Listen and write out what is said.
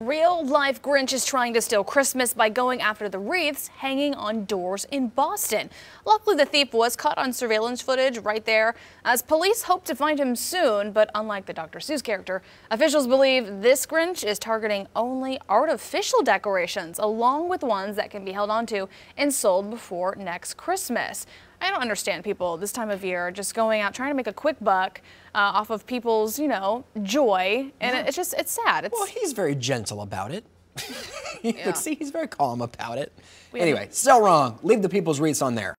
Real life Grinch is trying to steal Christmas by going after the wreaths hanging on doors in Boston. Luckily, the thief was caught on surveillance footage right there as police hope to find him soon. But unlike the Dr. Seuss character, officials believe this Grinch is targeting only artificial decorations along with ones that can be held onto and sold before next Christmas. I don't understand people this time of year just going out trying to make a quick buck uh, off of people's, you know, joy. And yeah. it's just, it's sad. It's well, he's very gentle about it. yeah. see, he's very calm about it. We anyway, still wrong. Leave the people's wreaths on there.